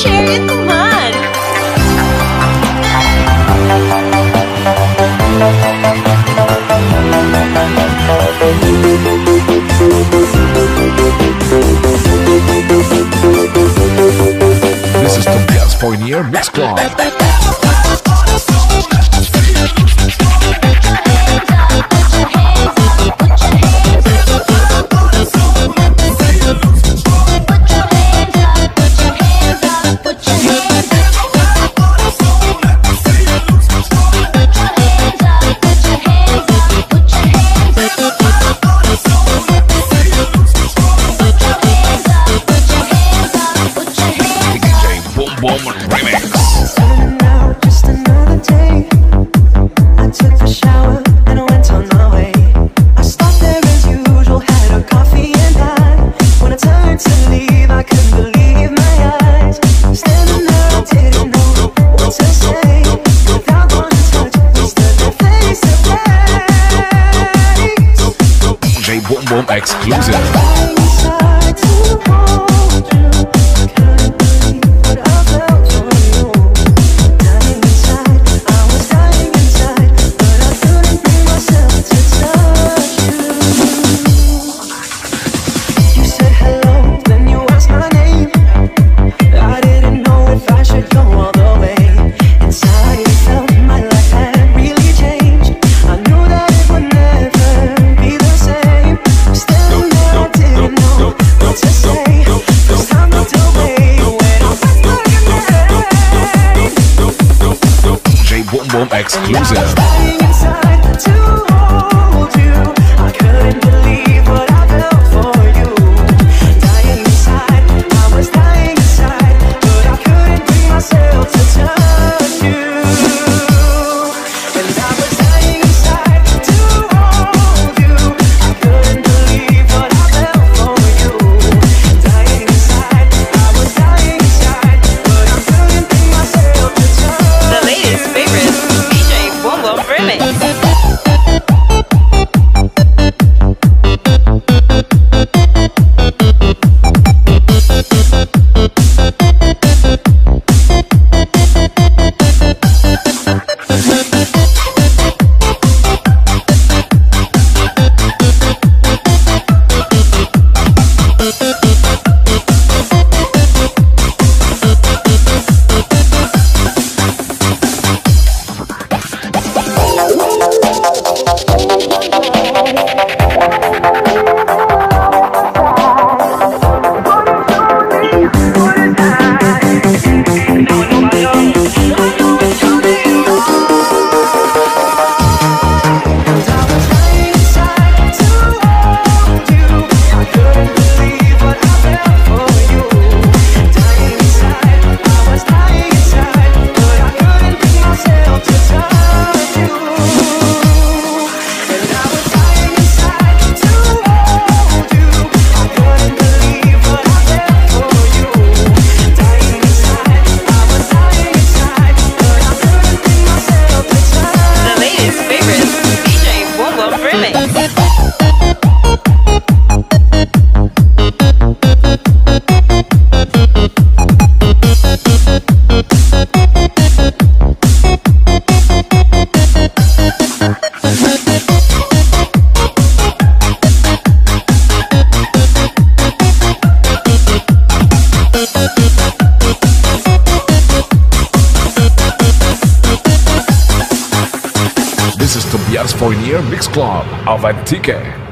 This is the Pioneer Mix Club. Boom Boom exclusive. exclusive. Música Auf ein Ticket.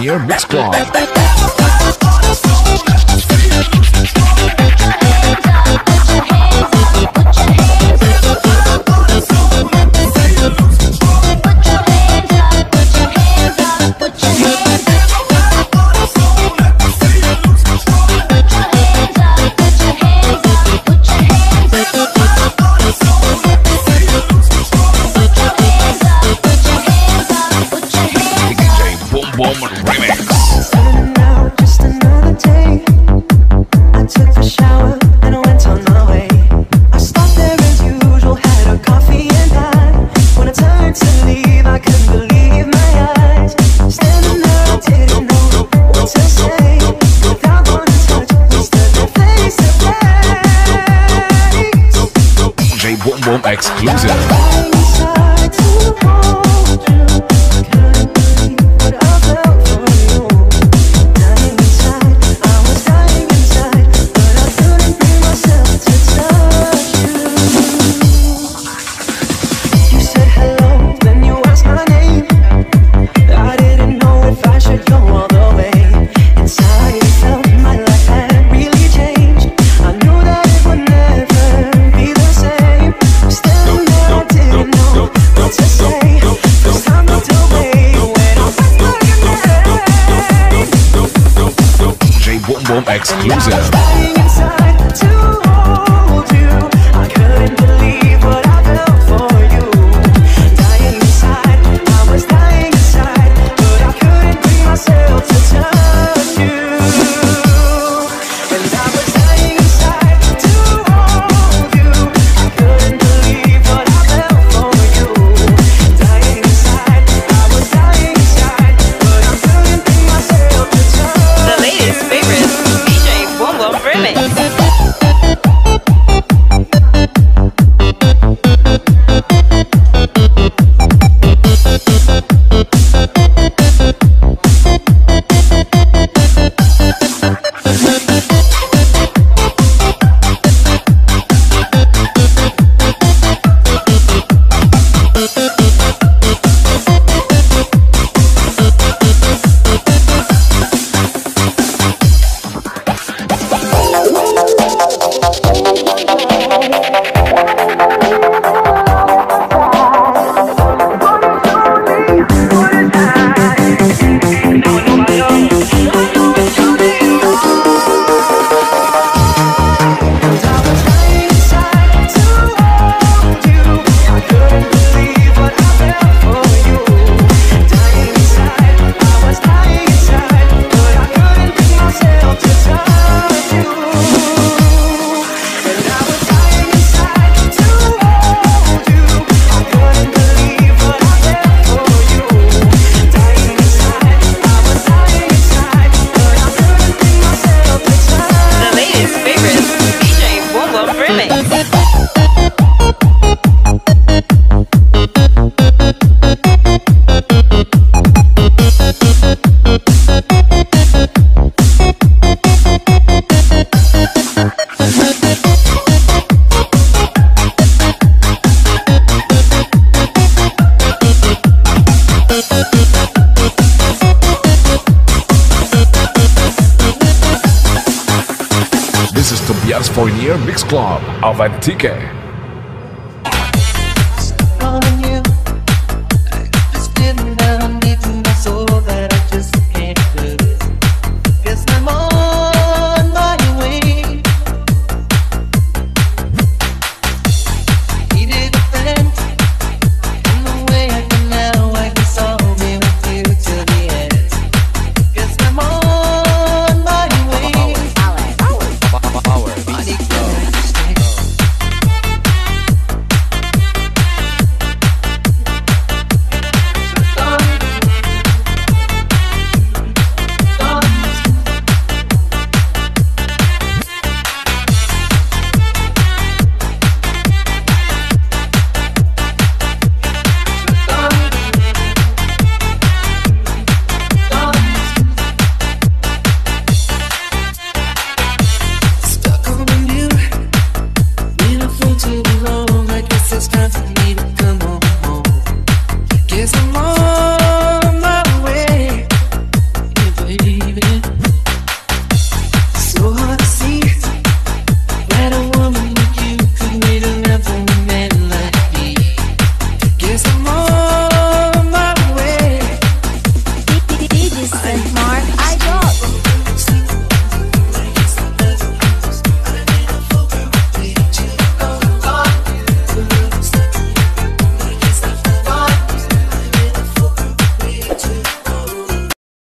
Premier Mix Club. exclusive. music. Jens Fournier Mix Club auf Antike.